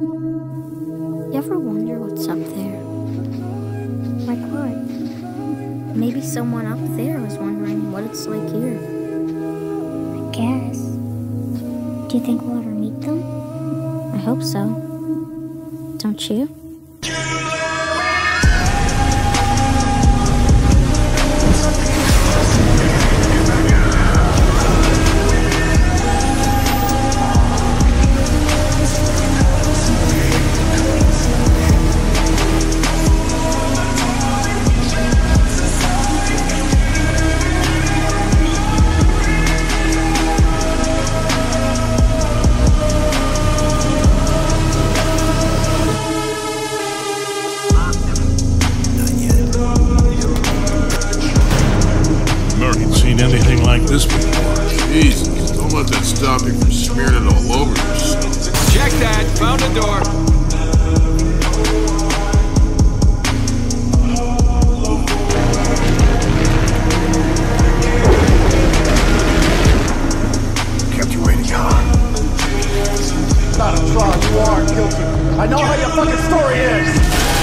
You ever wonder what's up there? Like what? Maybe someone up there is wondering what it's like here. I guess. Do you think we'll ever meet them? I hope so. Don't you? Anything like this before. Jesus, don't let that stop you from smearing it all over yourself. Check that. Found a door. Kept you waiting, huh? Not a trial, you are guilty. I know how your fucking story is.